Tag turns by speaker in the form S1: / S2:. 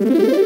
S1: you